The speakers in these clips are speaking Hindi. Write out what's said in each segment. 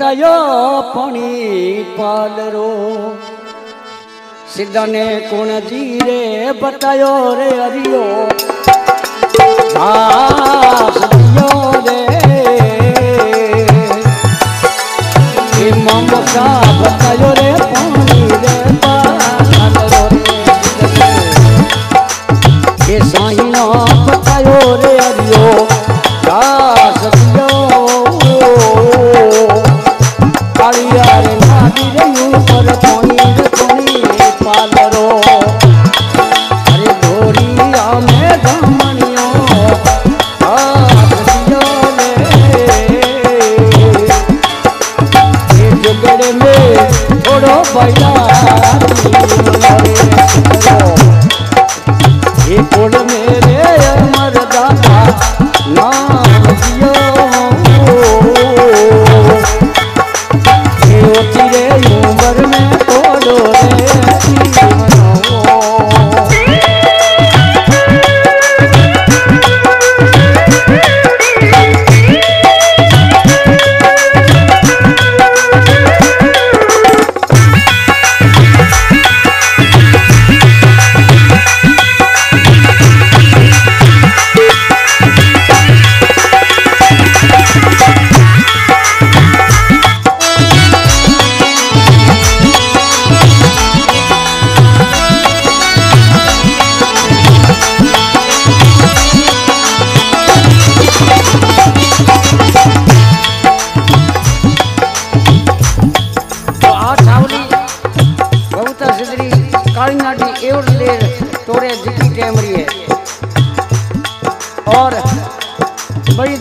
તયો પણી પાલરો સિદ્ધને કોણ જીરે બતાયો રે હરિયો હરિયો રે મમતા બતાયો રે પાણી રે પાલરો રે એ સાંઈનો બતાયો રે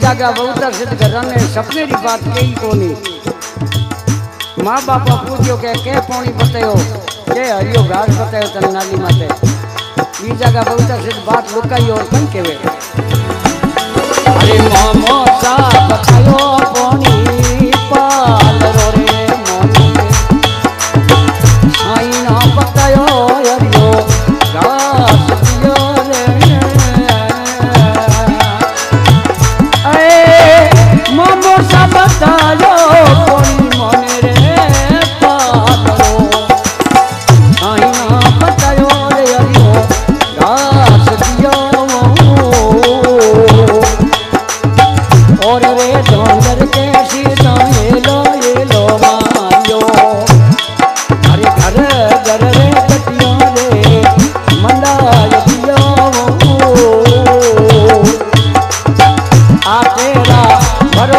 जागा, बहुतक सिद्ध कर रहा है सपने की बात कही कोनी। माँ बाप पूछो के कह पौनी बतायो के हरियो घास बतायो तन नाली माते ई जागा बहुतक सिद्ध बात लुकाई और कन केवे? अरे मामो सा बतायो पौनी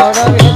बड़ा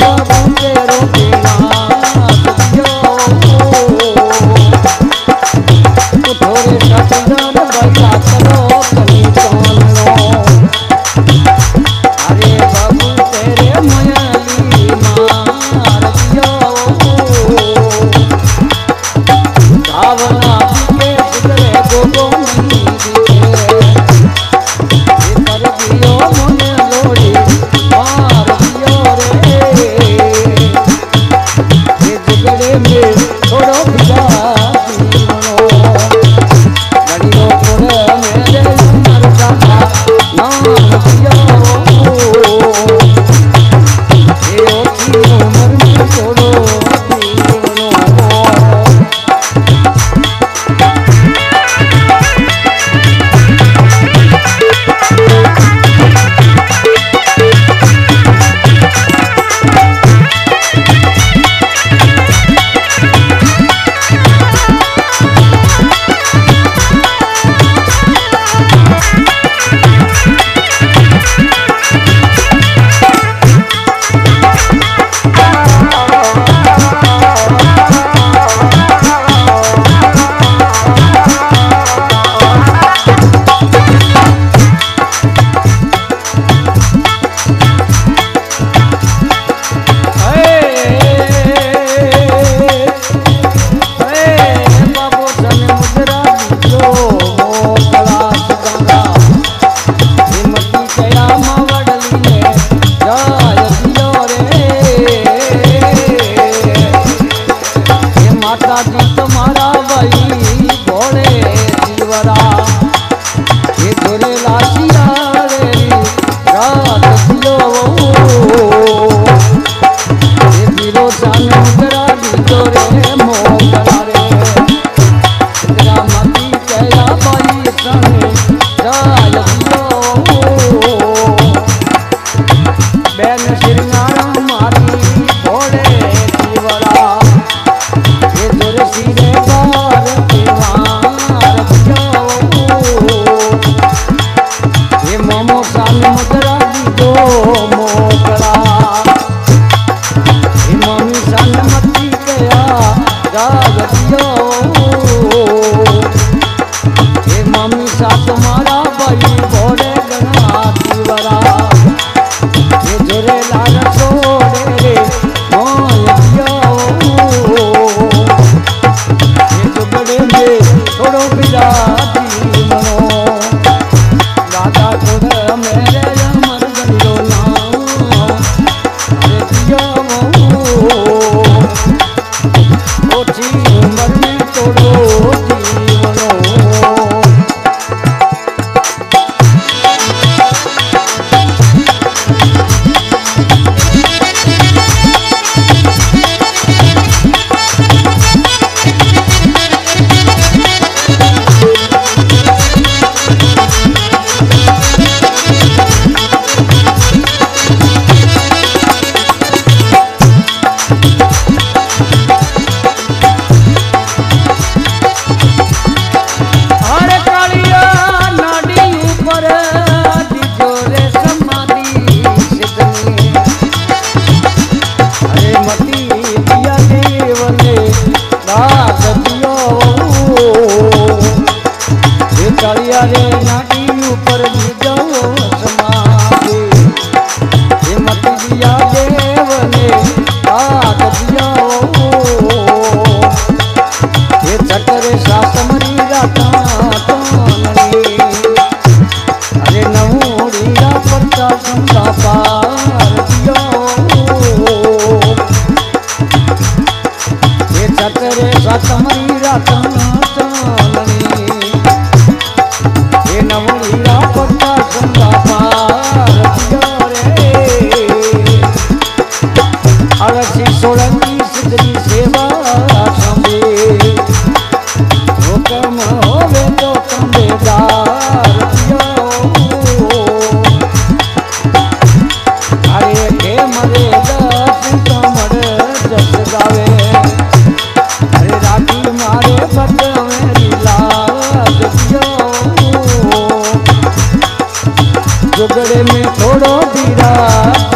बाबा मुझे रोकेगा काल मुद्रा दीजो रे नाटी ऊपर जाओ। जुगड़े में थोड़ो धीरा